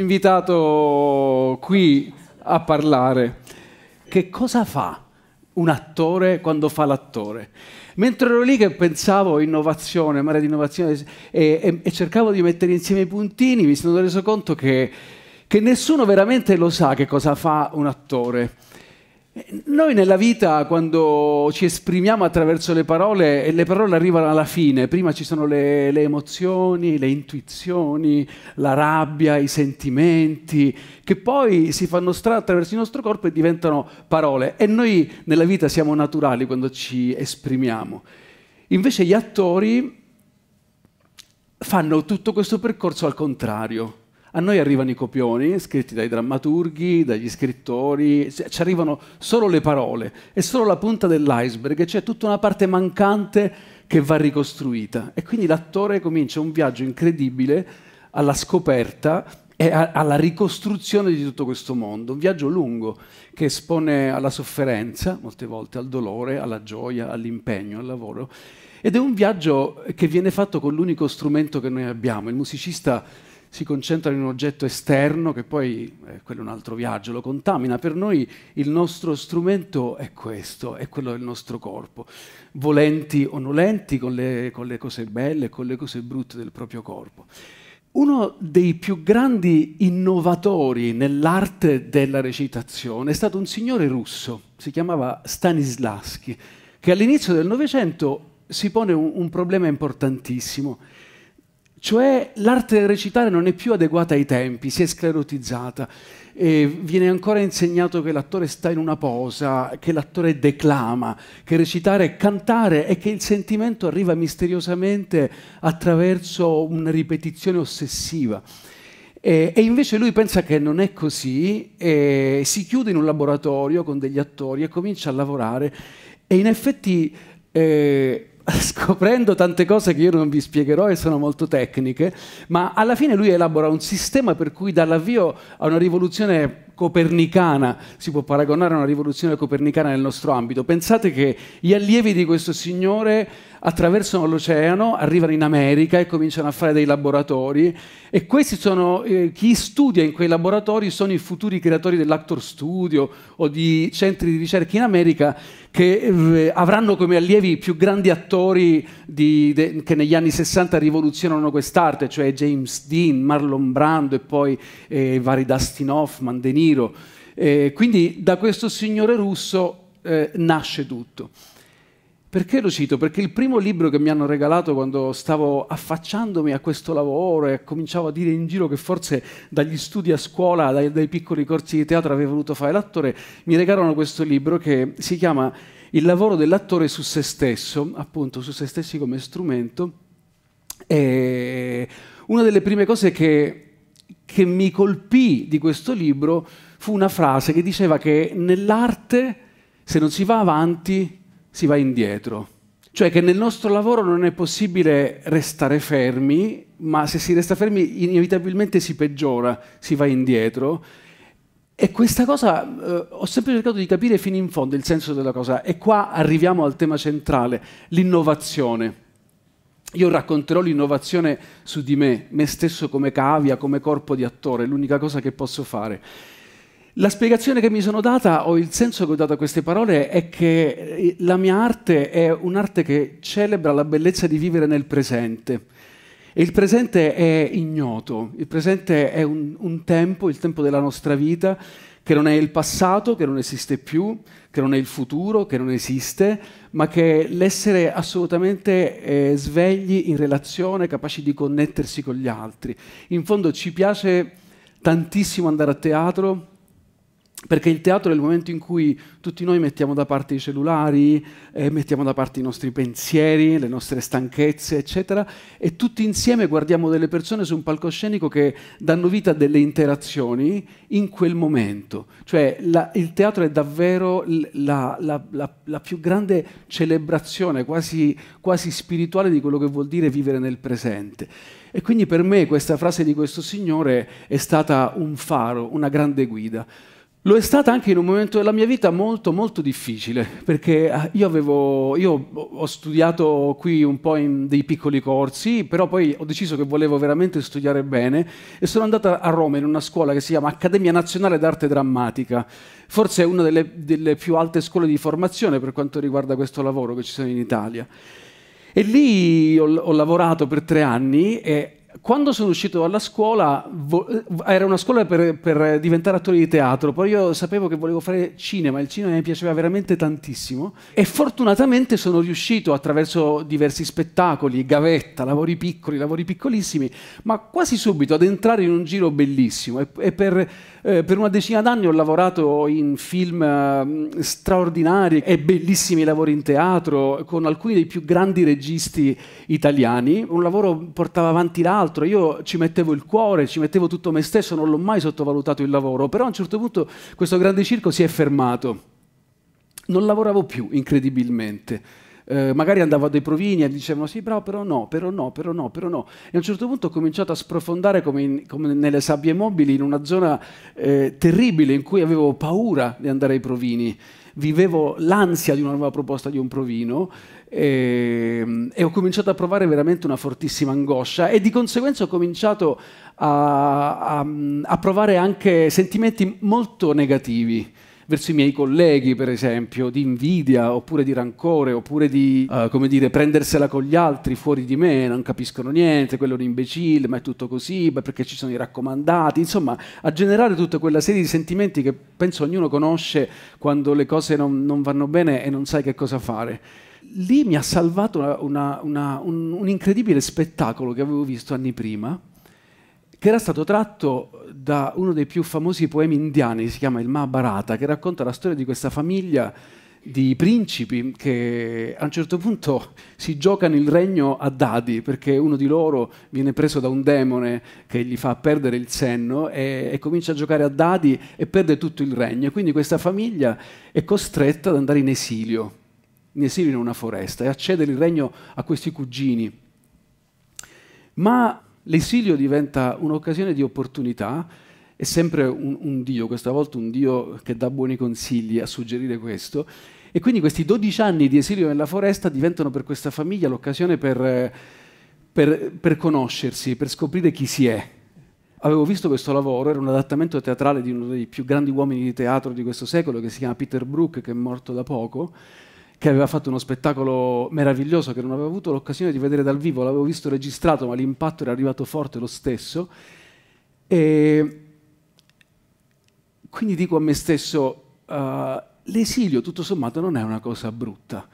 invitato qui a parlare. Che cosa fa un attore quando fa l'attore? Mentre ero lì che pensavo innovazione, mare di innovazione, e, e, e, cercavo di mettere insieme i puntini, mi sono reso conto che, che nessuno veramente lo sa che cosa fa un attore. Noi nella vita, quando ci esprimiamo attraverso le parole, e le parole arrivano alla fine, prima ci sono le, le, emozioni, le intuizioni, la rabbia, i sentimenti, che poi si fanno strada attraverso il nostro corpo e diventano parole. E noi nella vita siamo naturali quando ci esprimiamo. Invece gli attori fanno tutto questo percorso al contrario a noi arrivano i copioni scritti dai drammaturghi, dagli scrittori, ci arrivano solo le parole, è solo la punta dell'iceberg, c'è tutta una parte mancante che va ricostruita. E quindi l'attore comincia un viaggio incredibile alla scoperta e a, alla ricostruzione di tutto questo mondo, un viaggio lungo che espone alla sofferenza, molte volte al dolore, alla gioia, all'impegno, al lavoro. Ed è un viaggio che viene fatto con l'unico strumento che noi abbiamo. Il musicista si concentra in un oggetto esterno che poi, eh, quello è un altro viaggio, lo contamina. Per noi il nostro strumento è questo, è quello del nostro corpo, volenti o nolenti con le, con le cose belle e con le cose brutte del proprio corpo. Uno dei più grandi innovatori nell'arte della recitazione è stato un signore russo, si chiamava Stanislavski, che all'inizio del Novecento si pone un, un problema importantissimo cioè l'arte del recitare non è più adeguata ai tempi, si è sclerotizzata. E viene ancora insegnato che l'attore sta in una posa, che l'attore declama, che recitare è cantare e che il sentimento arriva misteriosamente attraverso una ripetizione ossessiva. E, e invece lui pensa che non è così, si chiude in un laboratorio con degli attori e comincia a lavorare e in effetti... Eh, scoprendo tante cose che io non vi spiegherò e sono molto tecniche, ma alla fine lui elabora un sistema per cui dà l'avvio a una rivoluzione copernicana, si può paragonare a una rivoluzione copernicana nel nostro ambito. Pensate che gli allievi di questo signore attraversano l'oceano, arrivano in America e cominciano a fare dei laboratori e questi sono, eh, chi studia in quei laboratori sono i futuri creatori dell'Actor Studio o di centri di ricerca in America che eh, avranno come allievi i più grandi attori di, de, che negli anni 60 rivoluzionano quest'arte, cioè James Dean, Marlon Brando e poi eh, vari Dustin Hoffman, De Niro. Eh, quindi da questo signore russo eh, nasce tutto. Perché lo cito? Perché il primo libro che mi hanno regalato quando stavo affacciandomi a questo lavoro e cominciavo a dire in giro che forse dagli studi a scuola, dai, dai piccoli corsi di teatro avrei voluto fare l'attore, mi regalarono questo libro che si chiama Il lavoro dell'attore su se stesso, appunto su se stessi come strumento. E una delle prime cose che, che mi colpì di questo libro fu una frase che diceva che nell'arte se non si va avanti si va indietro. Cioè che nel nostro lavoro non è possibile restare fermi, ma se si resta fermi inevitabilmente si peggiora, si va indietro. E questa cosa eh, ho sempre cercato di capire fino in fondo il senso della cosa. E qua arriviamo al tema centrale, l'innovazione. Io racconterò l'innovazione su di me, me stesso come cavia, come corpo di attore, l'unica cosa che posso fare. La spiegazione che mi sono data, o il senso che ho dato a queste parole, è che eh, la mia arte è un'arte che celebra la bellezza di vivere nel presente. E il presente è ignoto, il presente è un, un tempo, il tempo della nostra vita, che non è il passato, che non esiste più, che non è il futuro, che non esiste, ma che è l'essere assolutamente eh, svegli in relazione, capaci di connettersi con gli altri. In fondo ci piace tantissimo andare a teatro, perché il teatro è il momento in cui tutti noi mettiamo da parte i cellulari, eh, mettiamo da parte i nostri pensieri, le nostre stanchezze, eccetera, e tutti insieme guardiamo delle persone su un palcoscenico che danno vita a delle interazioni in quel momento. Cioè la, il teatro è davvero la, la, la più grande celebrazione, quasi, quasi spirituale, di quello che vuol dire vivere nel presente. E quindi per me questa frase di questo signore è stata un faro, una grande guida. Lo è stata anche in un momento della mia vita molto molto difficile, perché eh, io, avevo, io ho studiato qui un po' in dei piccoli corsi, però poi ho deciso che volevo veramente studiare bene e sono andata a Roma in una scuola che si chiama Accademia Nazionale d'Arte Drammatica, forse è una delle, delle più alte scuole di formazione per quanto riguarda questo lavoro che ci sono in Italia. E lì ho, ho lavorato per tre anni e quando sono uscito dalla scuola, eh, era una scuola per, per, diventare attore di teatro, poi io sapevo che volevo fare cinema, il cinema mi piaceva veramente tantissimo e fortunatamente sono riuscito attraverso diversi spettacoli, gavetta, lavori piccoli, lavori piccolissimi, ma quasi subito ad entrare in un giro bellissimo e, e per eh, per una decina d'anni ho lavorato in film eh, straordinari e bellissimi lavori in teatro con alcuni dei più grandi registi italiani. Un lavoro portava avanti l'altro, io ci mettevo il cuore, ci mettevo tutto me stesso, non l'ho mai sottovalutato il lavoro, però a un certo punto questo grande circo si è fermato. Non lavoravo più, incredibilmente eh, magari andavo a dei provini e dicevano sì, bravo, però no, però no, però no, però no. E a un certo punto ho cominciato a sprofondare come, in, come nelle sabbie mobili in una zona eh, terribile in cui avevo paura di andare ai provini. Vivevo l'ansia di una nuova proposta di un provino e, ehm, e, ho cominciato a provare veramente una fortissima angoscia e di conseguenza ho cominciato a, a, a provare anche sentimenti molto negativi verso i miei colleghi, per esempio, di invidia, oppure di rancore, oppure di, uh, come dire, prendersela con gli altri fuori di me, non capiscono niente, quello è un imbecille, ma è tutto così, ma perché ci sono i raccomandati, insomma, a generare tutta quella serie di sentimenti che penso ognuno conosce quando le cose non, non vanno bene e non sai che cosa fare. Lì mi ha salvato una, una, una, un, un incredibile spettacolo che avevo visto anni prima, che era stato tratto da uno dei più famosi poemi indiani, si chiama il Mahabharata, che racconta la storia di questa famiglia di principi che a un certo punto si giocano il regno a dadi perché uno di loro viene preso da un demone che gli fa perdere il senno e, e comincia a giocare a dadi e perde tutto il regno. E quindi questa famiglia è costretta ad andare in esilio, in esilio in una foresta e a cedere il regno a questi cugini. Ma L'esilio diventa un'occasione di opportunità, è sempre un, un, Dio, questa volta un Dio che dà buoni consigli a suggerire questo, e quindi questi 12 anni di esilio nella foresta diventano per questa famiglia l'occasione per, per, per conoscersi, per scoprire chi si è. Avevo visto questo lavoro, era un adattamento teatrale di uno dei più grandi uomini di teatro di questo secolo, che si chiama Peter Brook, che è morto da poco, che aveva fatto uno spettacolo meraviglioso che non avevo avuto l'occasione di vedere dal vivo, l'avevo visto registrato, ma l'impatto era arrivato forte lo stesso. E quindi dico a me stesso, uh, l'esilio tutto sommato non è una cosa brutta.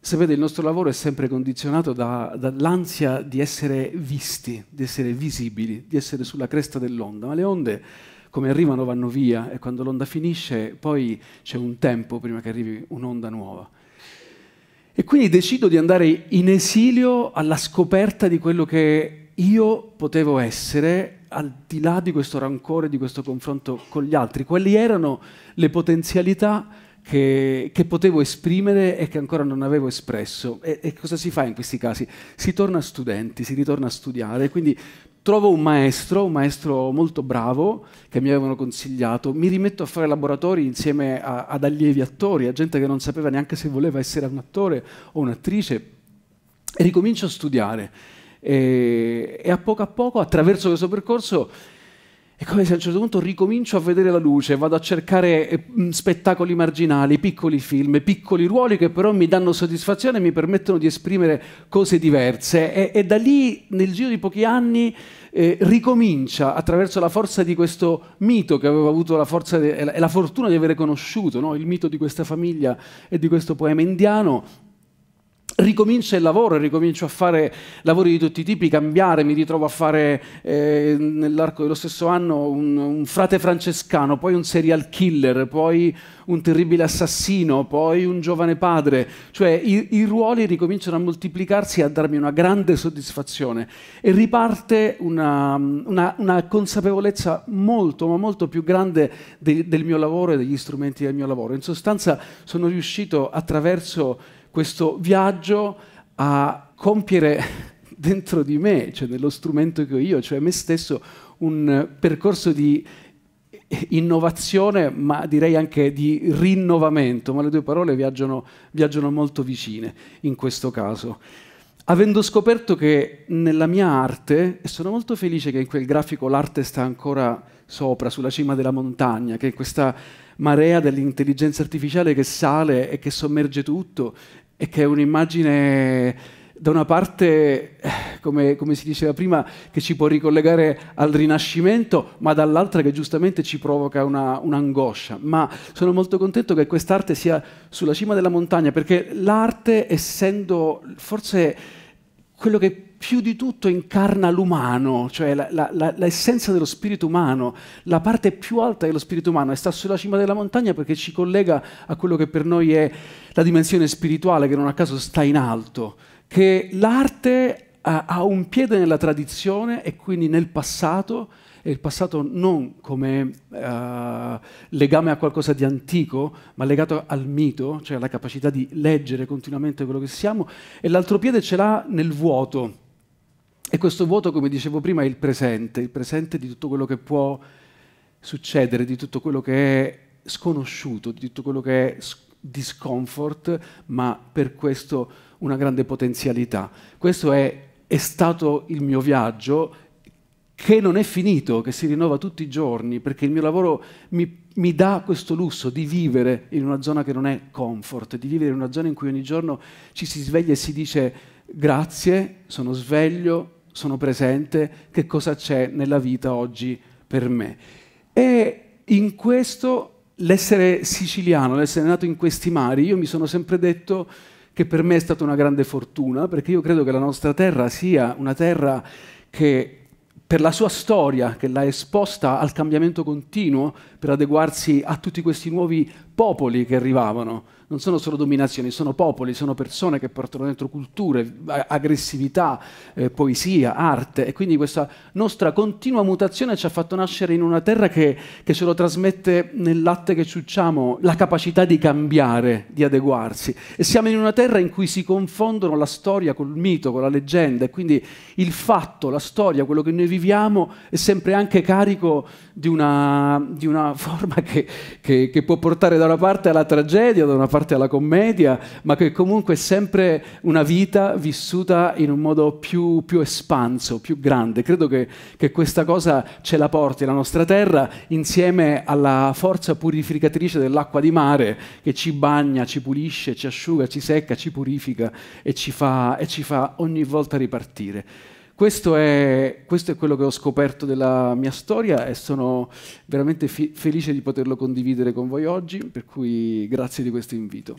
Sapete, il nostro lavoro è sempre condizionato da, dall'ansia di essere visti, di essere visibili, di essere sulla cresta dell'onda, ma le onde come arrivano vanno via e quando l'onda finisce poi c'è un tempo prima che arrivi un'onda nuova. E quindi decido di andare in esilio alla scoperta di quello che io potevo essere al di là di questo rancore, di questo confronto con gli altri. Quali erano le potenzialità che, che potevo esprimere e che ancora non avevo espresso? E, e, cosa si fa in questi casi? Si torna studenti, si ritorna a studiare, quindi trovo un maestro, un maestro molto bravo che mi avevano consigliato, mi rimetto a fare laboratori insieme a, ad allievi attori, a gente che non sapeva neanche se voleva essere un attore o un'attrice e ricomincio a studiare. E, e a poco a poco, attraverso questo percorso, è come se a un certo punto ricomincio a vedere la luce, vado a cercare eh, spettacoli marginali, piccoli film, piccoli ruoli che però mi danno soddisfazione e mi permettono di esprimere cose diverse. E, e da lì, nel giro di pochi anni, eh, ricomincia attraverso la forza di questo mito che avevo avuto la forza e la fortuna di aver conosciuto, no? il mito di questa famiglia e di questo poema indiano, ricomincia il lavoro, ricomincio a fare lavori di tutti i tipi, cambiare, mi ritrovo a fare eh, nell'arco dello stesso anno un, un, frate francescano, poi un serial killer, poi un terribile assassino, poi un giovane padre, cioè i, i ruoli ricominciano a moltiplicarsi e a darmi una grande soddisfazione e riparte una, una, una consapevolezza molto, ma molto più grande de, del mio lavoro e degli strumenti del mio lavoro. In sostanza sono riuscito attraverso questo viaggio a compiere dentro di me, cioè nello strumento che ho io, cioè me stesso, un percorso di innovazione, ma direi anche di rinnovamento, ma le due parole viaggiano, viaggiano molto vicine in questo caso. Avendo scoperto che nella mia arte, e sono molto felice che in quel grafico l'arte sta ancora sopra, sulla cima della montagna, che questa marea dell'intelligenza artificiale che sale e che sommerge tutto e che è un'immagine da una parte, eh, come, come, si diceva prima, che ci può ricollegare al Rinascimento, ma dall'altra che giustamente ci provoca una, un'angoscia. Ma sono molto contento che quest'arte sia sulla cima della montagna, perché l'arte, essendo forse quello che più di tutto incarna l'umano, cioè l'essenza dello spirito umano, la parte più alta dello spirito umano, e sta sulla cima della montagna perché ci collega a quello che per noi è la dimensione spirituale, che non a caso sta in alto, che l'arte ha, ha un piede nella tradizione e quindi nel passato, e il passato non come uh, legame a qualcosa di antico, ma legato al mito, cioè alla capacità di leggere continuamente quello che siamo, e l'altro piede ce l'ha nel vuoto. E questo vuoto, come dicevo prima, è il presente, il presente di tutto quello che può succedere, di tutto quello che è sconosciuto, di tutto quello che è discomfort, ma per questo una grande potenzialità. Questo è, è stato il mio viaggio che non è finito, che si rinnova tutti i giorni, perché il mio lavoro mi, mi, dà questo lusso di vivere in una zona che non è comfort, di vivere in una zona in cui ogni giorno ci si sveglia e si dice grazie, sono sveglio, sono presente, che cosa c'è nella vita oggi per me. E in questo l'essere siciliano, l'essere nato in questi mari, io mi sono sempre detto che per me è stata una grande fortuna, perché io credo che la nostra terra sia una terra che per la sua storia, che l'ha esposta al cambiamento continuo, per adeguarsi a tutti questi nuovi popoli che arrivavano, non sono solo dominazioni, sono popoli, sono persone che portano dentro culture, aggressività, eh, poesia, arte e quindi questa nostra continua mutazione ci ha fatto nascere in una terra che, che ce lo trasmette nel latte che ciucciamo, la capacità di cambiare, di adeguarsi. E siamo in una terra in cui si confondono la storia col mito, con la leggenda e quindi il fatto, la storia, quello che noi viviamo è sempre anche carico di una, di una forma che, che, che può portare da una parte alla tragedia, da una parte parte alla commedia, ma che comunque è sempre una vita vissuta in un modo più, più espanso, più grande. Credo che, che, questa cosa ce la porti la nostra terra insieme alla forza purificatrice dell'acqua di mare che ci bagna, ci pulisce, ci asciuga, ci secca, ci purifica e ci fa, e ci fa ogni volta ripartire. Questo è, questo è, quello che ho scoperto della mia storia e sono veramente felice di poterlo condividere con voi oggi, per cui grazie di questo invito.